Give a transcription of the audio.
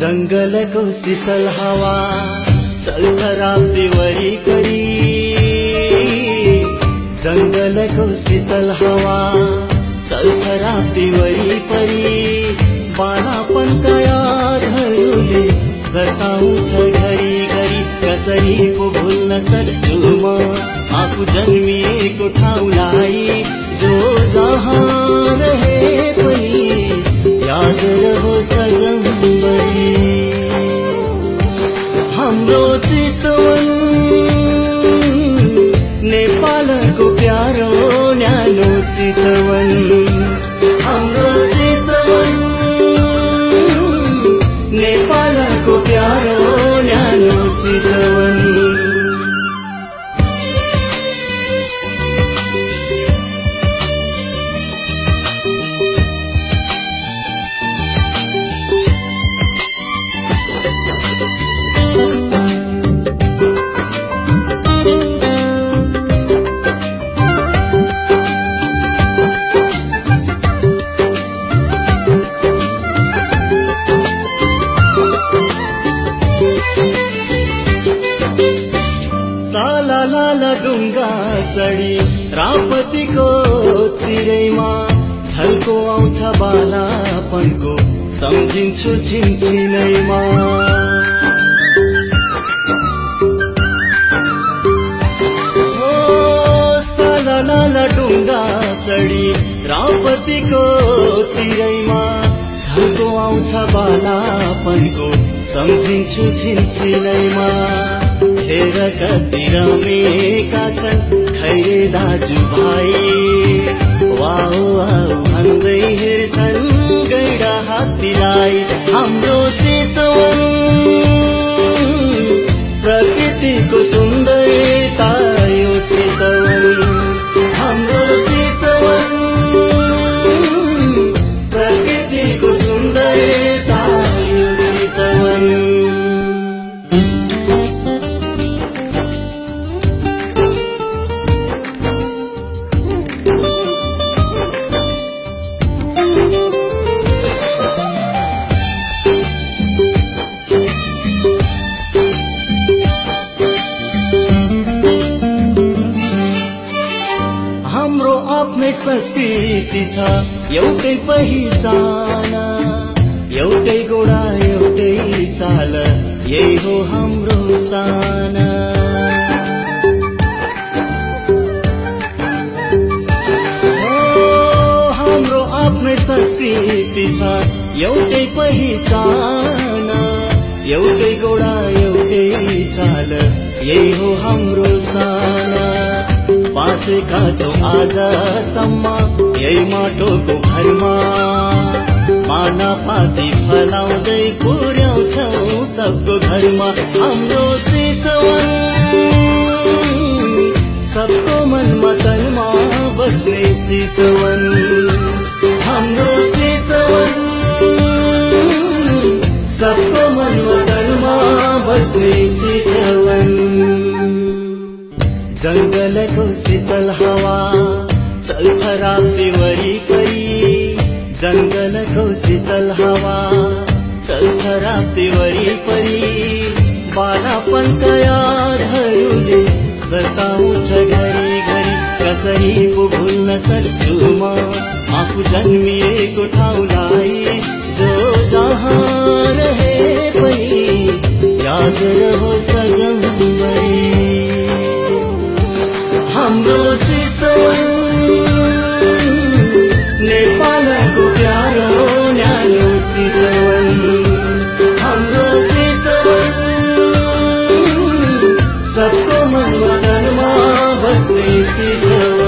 जङ्गलको शीतल हावा चल्छ राप्ती करी। जङ्गलको शीतल हावा चल्छ राप्ती वरिपरि बालापन यादहरूले सताउँछ घरी घरी कसरी पो भुल्न सक्छु म? आफू जन्मिएको ठाउँलाई जो जहाँ रहे पनि याद रहो हाम्रो चितवन नेपालको प्यारो न्यानो चितवन। साला लाला डुङ्गा चढी. रापतीको तिरैमा छल्को आउँछ बालापनको सम्झिन्छु छिनछिनैमा। साला डुङ्गा चढी। रापतीको तिरैमा झल्को आउँछ बालापनको सम्झिन्छु छिनछिनैमा। हेर कति रमेका छन्। खैरे दाजुभाइ वाउ भन्दै हेर्छन्। आफ्नै संस्कृति छ एउटै पहिचान एउटै गोडा एउटै चाल यही हो हाम्रो साना। हाम्रो आफ्नै संस्कृति छ एउटै पहिचान एउटै गोडा एउटै चाल यही हो हाम्रो साना। बाँचेका छौँ आजसम्म यही माटोको घरमा। माना पाती फलाउँदै पुर्याउँछौ सबको घरमा। हाम्रो चितवन सबको मनमा तनमा बस्ने चितवन। हाम्रो चितवन सबको मनमा तनमा बस्ने चितवन। जङ्गलको शीतल हावा चल्छ राप्ती वरिपरि जङ्गलको शीतल हावा चल्छ राप्ती वरिपरि बालापनका यादहरूले सताउँछ घरि घरि कसरी पो भुल्न सक्छु म? आफू जन्मिएको ठाउँलाई जो जहाँ रहे पनि याद रहोस् कर्मा बस्ने